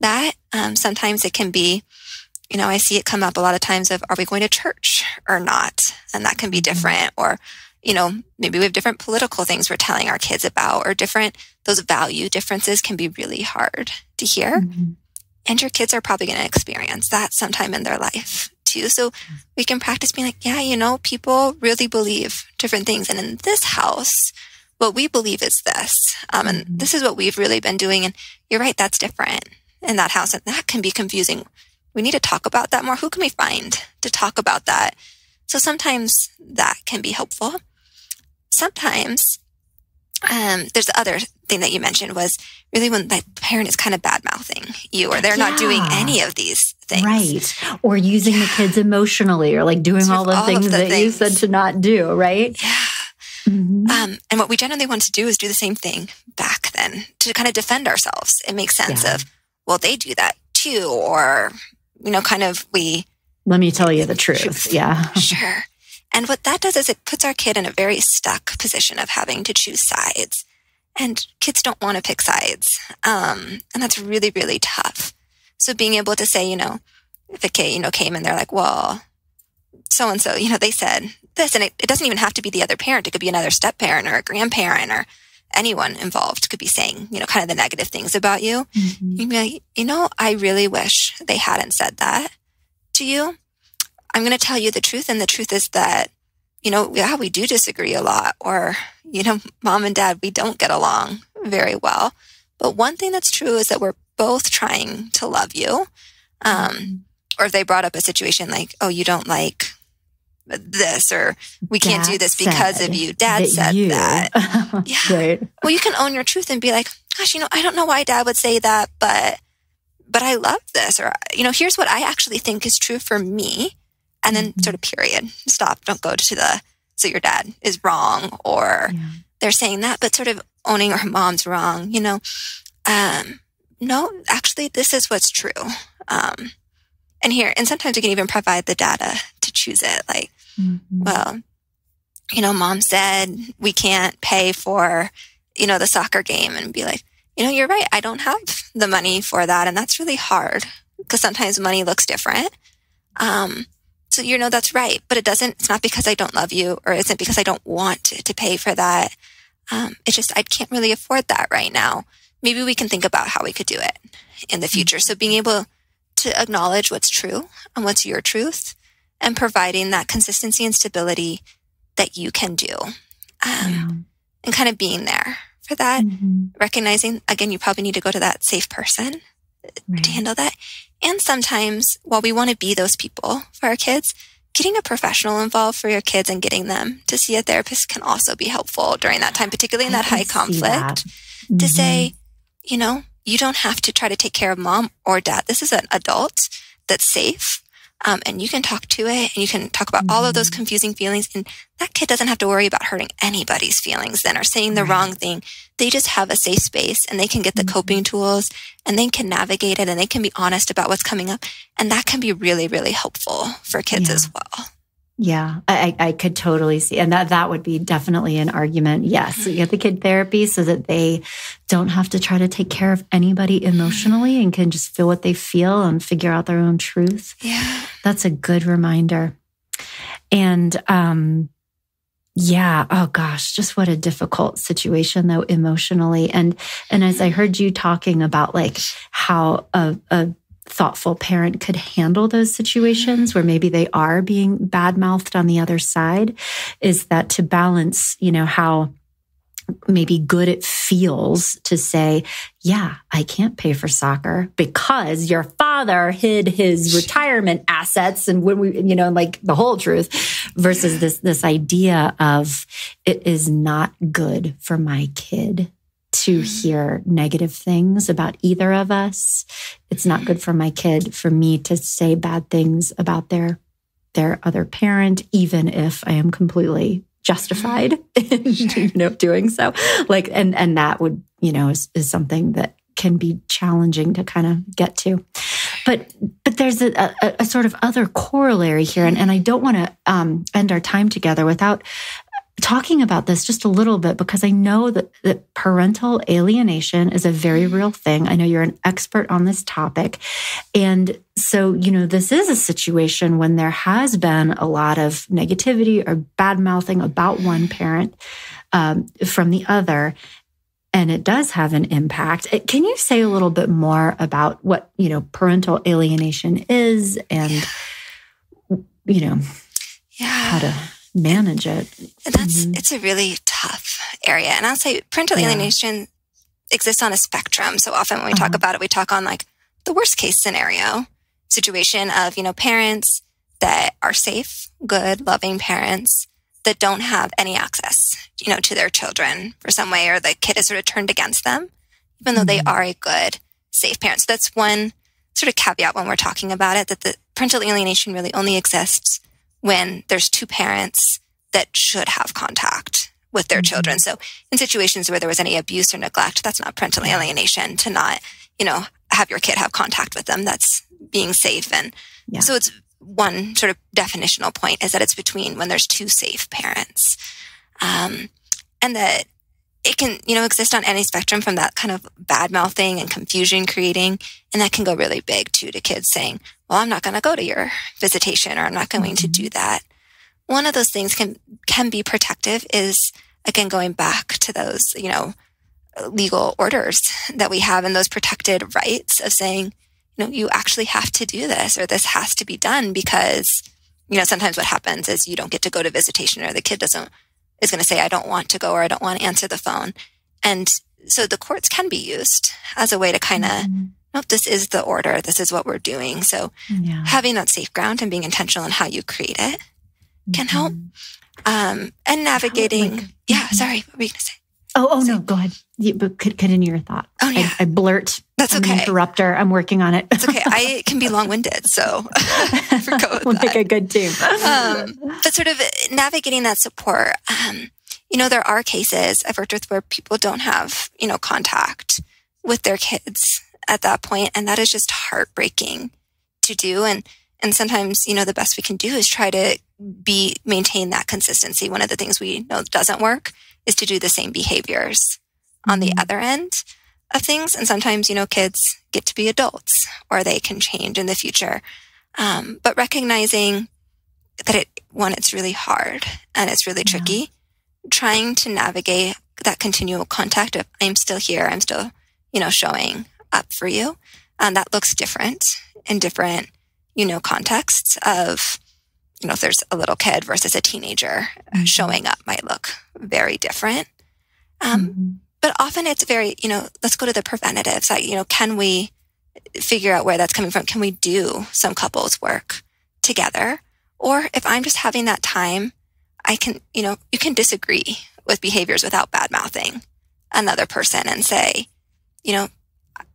that, um, sometimes it can be, you know, I see it come up a lot of times of, are we going to church or not? And that can be mm-hmm. different. Or, you know, maybe we have different political things we're telling our kids about or different, those value differences can be really hard to hear. Mm-hmm. And your kids are probably going to experience that sometime in their life too. So we can practice being like, yeah, you know, people really believe different things. And in this house, what we believe is this. Um, and mm-hmm. this is what we've really been doing. And you're right, that's different in that house. And that can be confusing. We need to talk about that more. Who can we find to talk about that? So sometimes that can be helpful. Sometimes um, there's the other thing that you mentioned was really when the parent is kind of bad mouthing you or they're yeah. not doing any of these things. Right. Or using yeah. the kids emotionally or like doing all the all things the that things. you said to not do, right? Yeah. Mm-hmm. Um, and what we generally want to do is do the same thing back then to kind of defend ourselves. It makes sense yeah. of, well, they do that too. Or, you know, kind of we. Let me tell you the truth. truth. Yeah. Sure. And what that does is it puts our kid in a very stuck position of having to choose sides. And kids don't want to pick sides. Um, and that's really, really tough. So being able to say, you know, if a kid, you know, came and they're like, well, so and so, you know, they said this, and it, it doesn't even have to be the other parent. It could be another step parent or a grandparent or anyone involved could be saying, you know, kind of the negative things about you. Mm-hmm. You'd be like, you know, I really wish they hadn't said that to you. I'm going to tell you the truth. And the truth is that, you know, yeah, we do disagree a lot or, you know, mom and dad, we don't get along very well. But one thing that's true is that we're both trying to love you. Um, mm-hmm. or if they brought up a situation like, oh, you don't like this or we can't do this because of you. Dad said you. that. yeah. Right. Well, you can own your truth and be like, gosh, you know, I don't know why dad would say that, but but I love this or you know, here's what I actually think is true for me. And then mm-hmm. sort of period. Stop. Don't go to the so your dad is wrong or yeah. they're saying that, but sort of owning our mom's wrong, you know. Um, no, actually this is what's true. Um, and here, and sometimes we can even provide the data to choose it. Like, Mm-hmm. Well, you know, mom said we can't pay for, you know, the soccer game and be like, you know, you're right. I don't have the money for that. And that's really hard because sometimes money looks different. Um, so, you know, that's right. But it doesn't, it's not because I don't love you or isn't because I don't want to, to pay for that. Um, it's just, I can't really afford that right now. Maybe we can think about how we could do it in the future. So being able to acknowledge what's true and what's your truth and providing that consistency and stability that you can do. Um, yeah. And kind of being there for that, mm-hmm. recognizing again, you probably need to go to that safe person right. to handle that. And sometimes while we want to be those people for our kids, getting a professional involved for your kids and getting them to see a therapist can also be helpful during that time, particularly in that high conflict that. Mm-hmm. to say, you know, you don't have to try to take care of mom or dad. This is an adult that's safe um, and you can talk to it and you can talk about mm-hmm. all of those mm-hmm. confusing feelings. And that kid doesn't have to worry about hurting anybody's feelings then or saying the right. wrong thing. They just have a safe space and they can get the mm-hmm. coping tools and they can navigate it and they can be honest about what's coming up. And that can be really, really helpful for kids yeah. as well. Yeah, I, I could totally see. And that, that would be definitely an argument. Yes, you get the kid therapy so that they don't have to try to take care of anybody emotionally and can just feel what they feel and figure out their own truth. Yeah. That's a good reminder. And, um, yeah. Oh gosh, just what a difficult situation though emotionally. And and as I heard you talking about like how a, a thoughtful parent could handle those situations where maybe they are being bad mouthed on the other side is that to balance, you know, how maybe good it feels to say, yeah, I can't pay for soccer because your father hid his retirement assets. And when we, you know, like the whole truth versus this, this idea of it is not good for my kid to hear negative things about either of us. It's not good for my kid for me to say bad things about their their other parent, even if I am completely justified in you know doing so. Like and and that would, you know, is, is something that can be challenging to kind of get to. But but there's a, a, a sort of other corollary here, and, and I don't want to um, end our time together without talking about this just a little bit because I know that, that parental alienation is a very mm-hmm. real thing. I know you're an expert on this topic. And so, you know, this is a situation when there has been a lot of negativity or bad mouthing about one parent um, from the other. And it does have an impact. Uh, can you say a little bit more about what, you know, parental alienation is and, you know, yeah. how to manage it. That's mm-hmm. it's a really tough area. And I'll say parental yeah. alienation exists on a spectrum. So often when we uh-huh. talk about it, we talk on like the worst case scenario situation of, you know, parents that are safe, good, loving parents that don't have any access, you know, to their children for some way, or the kid is sort of turned against them, even though mm-hmm. they are a good, safe parent. So that's one sort of caveat when we're talking about it, that the parental alienation really only exists when there's two parents that should have contact with their mm-hmm. children. So in situations where there was any abuse or neglect, that's not parental alienation to not, you know, have your kid have contact with them. That's being safe. And yeah. so it's one sort of definitional point is that it's between when there's two safe parents. Um, and that it can, you know, exist on any spectrum from that kind of bad mouthing and confusion creating. And that can go really big too to kids saying, well, I'm not going to go to your visitation or I'm not going mm-hmm. to do that. One of those things can, can be protective is again, going back to those, you know, legal orders that we have and those protected rights of saying, you know, you actually have to do this or this has to be done because, you know, sometimes what happens is you don't get to go to visitation or the kid doesn't, is going to say, I don't want to go or I don't want to answer the phone. And so the courts can be used as a way to kind of, mm-hmm. nope, this is the order. This is what we're doing. So yeah. having that safe ground and being intentional in how you create it can mm-hmm. help. Um, and navigating. Like, yeah. Mm-hmm. Sorry. What were you going to say? Oh, oh no, go ahead. You, but continue your thought. Oh yeah, I, I blurt. That's okay. I'm interrupter. I'm working on it. That's okay. I can be long-winded, so we'll make a good team. Um, but sort of navigating that support. Um, you know, there are cases I've worked with where people don't have you know contact with their kids at that point, and that is just heartbreaking to do. And and sometimes you know the best we can do is try to be maintain that consistency. One of the things we know doesn't work is to do the same behaviors on the mm-hmm. other end of things. And sometimes, you know, kids get to be adults or they can change in the future. Um, but recognizing that it, one, it's really hard and it's really tricky, yeah. trying to navigate that continual contact of I'm still here, I'm still, you know, showing up for you. And that looks different in different, you know, contexts of, you know, if there's a little kid versus a teenager, mm-hmm. showing up might look very different. Um, mm-hmm. But often it's very, you know, let's go to the preventatives. Like, you know, can we figure out where that's coming from? Can we do some couples work together? Or if I'm just having that time, I can, you know, you can disagree with behaviors without bad mouthing another person and say, you know,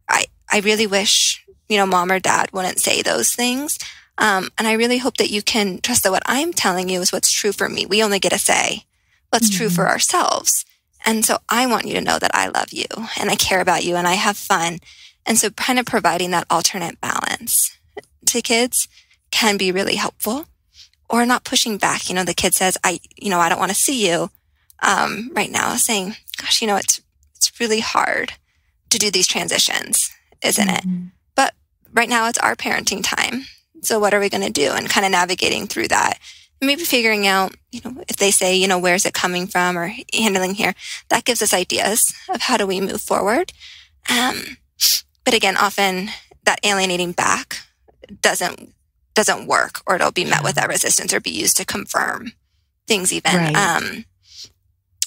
I, I really wish, you know, mom or dad wouldn't say those things. Um, and I really hope that you can trust that what I'm telling you is what's true for me. We only get a say what's mm-hmm. true for mm-hmm. ourselves. And so I want you to know that I love you and I care about you and I have fun. And so kind of providing that alternate balance to kids can be really helpful or not pushing back. You know, the kid says, I, you know, I don't want to see you, um, right now saying, gosh, you know, it's, it's really hard to do these transitions, isn't mm-hmm. it? But right now it's our parenting time. So what are we going to do? And kind of navigating through that maybe figuring out, you know, if they say, you know, where's it coming from or handling here, that gives us ideas of how do we move forward. Um, but again, often that alienating back doesn't doesn't work, or it'll be met with that resistance or be used to confirm things even. Right. Um,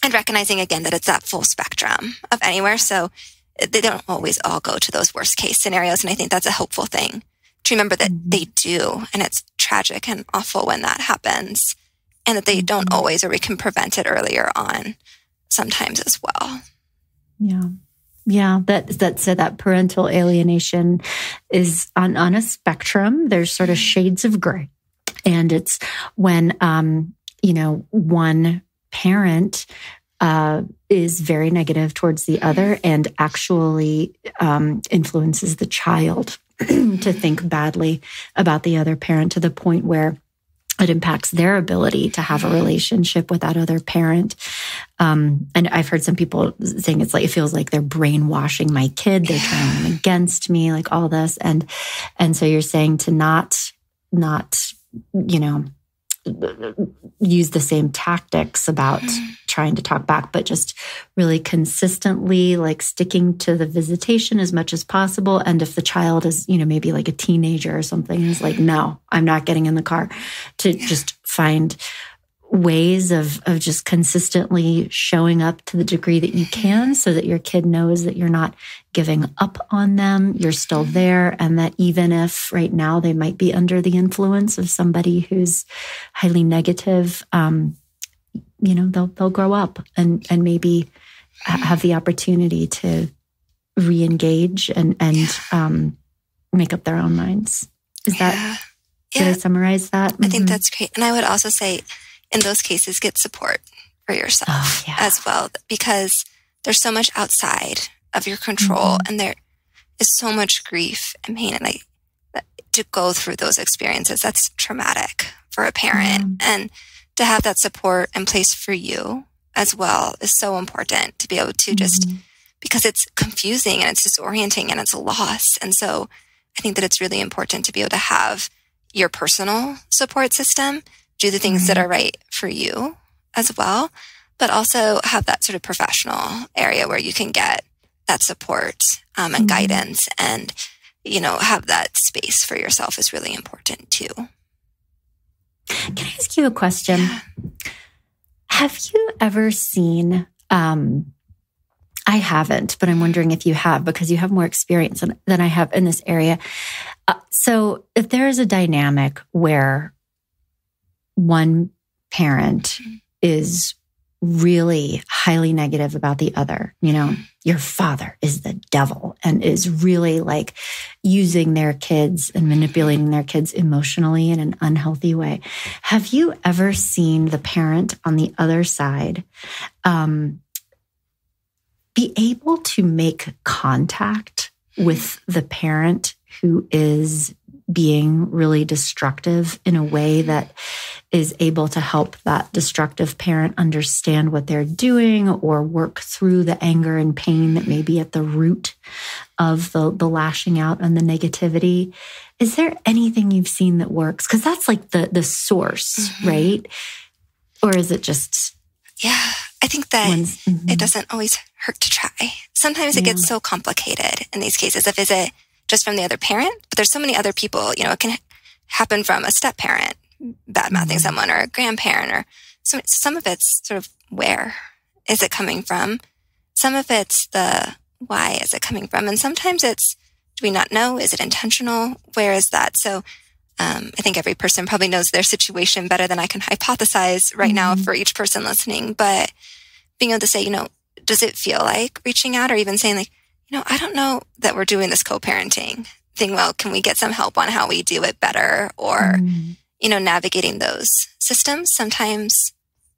and recognizing again that it's that full spectrum of anywhere. So they don't always all go to those worst case scenarios. And I think that's a hopeful thing to remember that mm-hmm. they do. And it's tragic and awful when that happens and that they mm-hmm. don't always or we can prevent it earlier on sometimes as well. Yeah. Yeah, that that said that parental alienation is on on a spectrum. There's sort of shades of gray. And it's when um, you know, one parent uh, is very negative towards the other and actually um, influences the child to think badly about the other parent to the point where it impacts their ability to have a relationship with that other parent. Um, and I've heard some people saying it's like it feels like they're brainwashing my kid. They're turning them against me, like all this. And and so you're saying to not not you know use the same tactics about mm-hmm. trying to talk back, but just really consistently like sticking to the visitation as much as possible. And if the child is, you know, maybe like a teenager or something, is like, no, I'm not getting in the car to just find ways of of just consistently showing up to the degree that you can so that your kid knows that you're not giving up on them you're still there and that even if right now they might be under the influence of somebody who's highly negative um, you know they'll they'll grow up and and maybe have the opportunity to re-engage and and um, make up their own minds is that yeah. did I summarize that? I think mm-hmm. that's great. And I would also say in those cases, get support for yourself oh, yeah. as well, because there's so much outside of your control mm-hmm. and there is so much grief and pain. And I, to go through those experiences, that's traumatic for a parent. Mm-hmm. And to have that support in place for you as well is so important to be able to just mm-hmm. because it's confusing and it's disorienting and it's a loss. And so I think that it's really important to be able to have your personal support system, do the things mm-hmm. that are right for you as well, but also have that sort of professional area where you can get that support um, and mm-hmm. guidance and, you know, have that space for yourself is really important too. Can I ask you a question? Have you ever seen, um, I haven't, but I'm wondering if you have because you have more experience than, than I have in this area. Uh, so, if there is a dynamic where one parent mm-hmm. is really highly negative about the other. You know, your father is the devil and is really like using their kids and manipulating their kids emotionally in an unhealthy way. Have you ever seen the parent on the other side um, be able to make contact with the parent who is being really destructive in a way that is able to help that destructive parent understand what they're doing or work through the anger and pain that may be at the root of the, the lashing out and the negativity. Is there anything you've seen that works? Because that's like the the source, mm-hmm. right? Or is it just Yeah. I think that mm-hmm. it doesn't always hurt to try. Sometimes it gets so complicated in these cases. If is it just from the other parent, but there's so many other people, you know, it can happen from a step parent bad mouthing mm-hmm. someone or a grandparent or some, some of it's sort of where is it coming from? Some of it's the why is it coming from? And sometimes it's do we not know? Is it intentional? Where is that? So um, I think every person probably knows their situation better than I can hypothesize right mm-hmm. now for each person listening. But being able to say, you know, does it feel like reaching out or even saying like, you know, I don't know that we're doing this co-parenting thing well. Can we get some help on how we do it better? Or, mm-hmm. you know, navigating those systems sometimes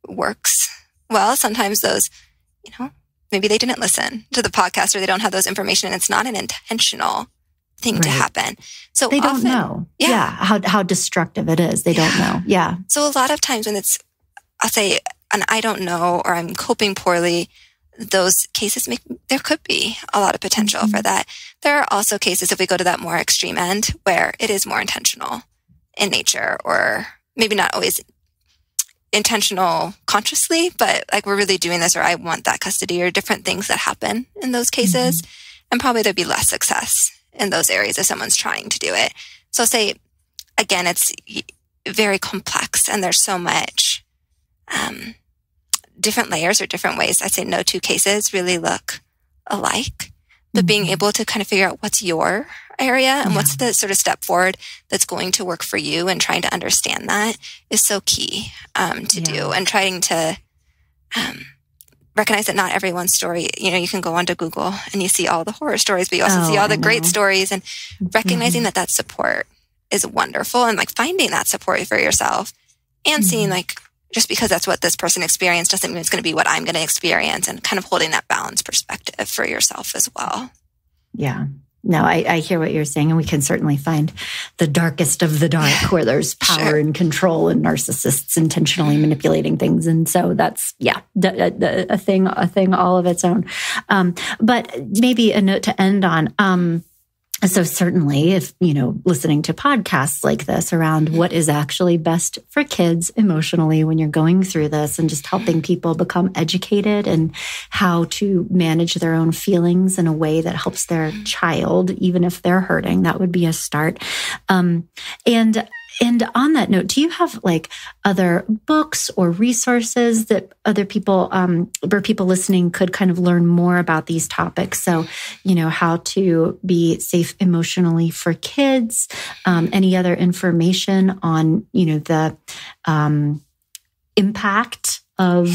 works well. Sometimes those, you know, maybe they didn't listen to the podcast or they don't have those information and it's not an intentional thing right. to happen. So they don't know. Yeah. yeah. How, how destructive it is. They yeah. don't know. Yeah. So a lot of times when it's, I'll say, and I don't know, or I'm coping poorly, those cases make there could be a lot of potential mm-hmm. for that. There are also cases if we go to that more extreme end where it is more intentional in nature or maybe not always intentional consciously, but like we're really doing this or I want that custody or different things that happen in those cases. Mm-hmm. And probably there'd be less success in those areas if someone's trying to do it. So I'll say again, it's very complex and there's so much um, different layers or different ways. I say no two cases really look alike, but mm-hmm. being able to kind of figure out what's your area and yeah. what's the sort of step forward that's going to work for you and trying to understand that is so key um, to yeah. do and trying to um, recognize that not everyone's story, you know, you can go onto Google and you see all the horror stories, but you also oh, see all the great stories and recognizing mm-hmm. that that support is wonderful and like finding that support for yourself and mm-hmm. seeing like just because that's what this person experienced doesn't mean it's going to be what I'm going to experience and kind of holding that balanced perspective for yourself as well. Yeah. No, I, I, hear what you're saying, and we can certainly find the darkest of the dark where there's power sure. and control and narcissists intentionally manipulating things, and so that's yeah, a, a thing, a thing all of its own. Um, but maybe a note to end on. Um, so certainly if you know listening to podcasts like this around mm-hmm. what is actually best for kids emotionally when you're going through this and just helping mm-hmm. people become educated and how to manage their own feelings in a way that helps their mm-hmm. child even if they're hurting that would be a start. Um, and and on that note, do you have like other books or resources that other people, um, where people listening could kind of learn more about these topics? So, you know, how to be safe emotionally for kids, um, any other information on, you know, the um, impact of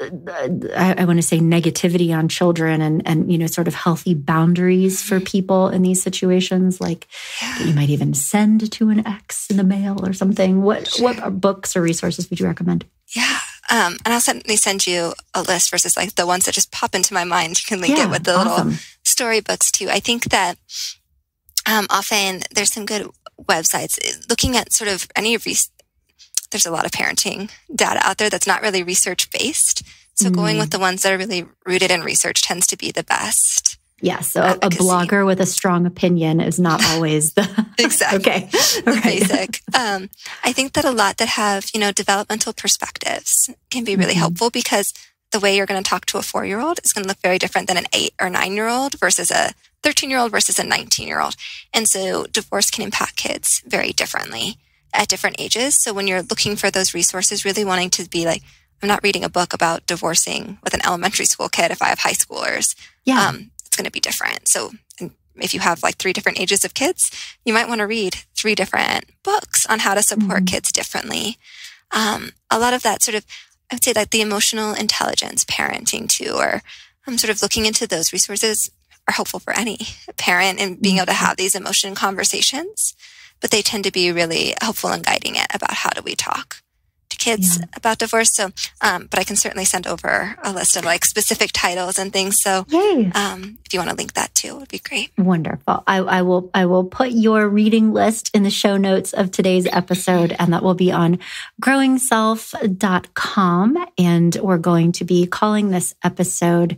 I, I, want to say negativity on children and and you know sort of healthy boundaries for mm-hmm. people in these situations like yeah. you might even send to an ex in the mail or something what sure. what books or resources would you recommend yeah um, and I'll certainly send you a list versus like the ones that just pop into my mind. You can link yeah, it with the awesome. little storybooks too. I think that um, often there's some good websites looking at sort of any of these there's a lot of parenting data out there that's not really research based. So mm. going with the ones that are really rooted in research tends to be the best. Yeah, so a, a blogger with a strong opinion is not always the exactly okay. The basic. Um, I think that a lot that have you know developmental perspectives can be really mm-hmm. helpful because the way you're going to talk to a four year old is going to look very different than an eight or nine year old versus a 13 year old versus a 19 year old. And so divorce can impact kids very differently at different ages. So when you're looking for those resources, really wanting to be like, I'm not reading a book about divorcing with an elementary school kid if I have high schoolers. Yeah. Um, it's going to be different. So if you have like three different ages of kids, you might want to read three different books on how to support mm-hmm. kids differently. Um, a lot of that sort of, I would say like the emotional intelligence parenting too, or I'm um, sort of looking into those resources are helpful for any parent in being able to mm-hmm. have these emotion conversations, but they tend to be really helpful in guiding it about how do we talk to kids yeah. about divorce. So, um, but I can certainly send over a list of like specific titles and things. So, um, if you want to link that too, it would be great. Wonderful. I, I, will. I will put your reading list in the show notes of today's episode, and that will be on growingself.com. And we're going to be calling this episode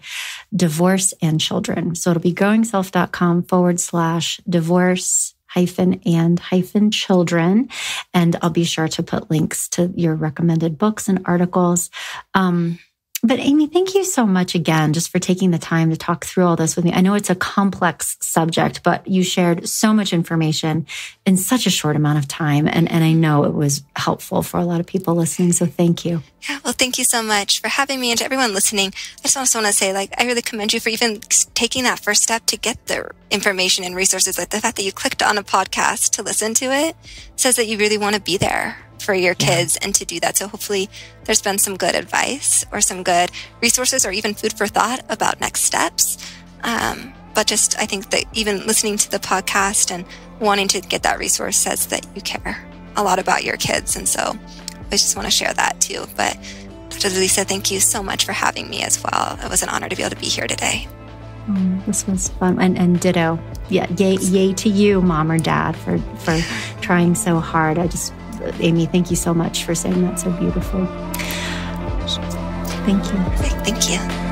"Divorce and Children." So it'll be growingself.com forward slash divorce hyphen and hyphen children. And I'll be sure to put links to your recommended books and articles. Um, but Amy, thank you so much again just for taking the time to talk through all this with me. I know it's a complex subject, but you shared so much information in such a short amount of time. And, and I know it was helpful for a lot of people listening. So thank you. Yeah, well, thank you so much for having me. And to everyone listening, I just also want to say, like, I really commend you for even taking that first step to get the information and resources. Like the fact that you clicked on a podcast to listen to it says that you really want to be there for your kids and to do that. So hopefully there's been some good advice or some good resources or even food for thought about next steps. Um, but just, I think that even listening to the podcast and wanting to get that resource says that you care a lot about your kids. And so I just want to share that too. But Dr. Lisa, thank you so much for having me as well. It was an honor to be able to be here today. Oh, this was fun and, and ditto. Yeah, yay, yay to you, mom or dad, for for trying so hard. I just Amy, thank you so much for saying that so beautifully. Thank you. Thank you.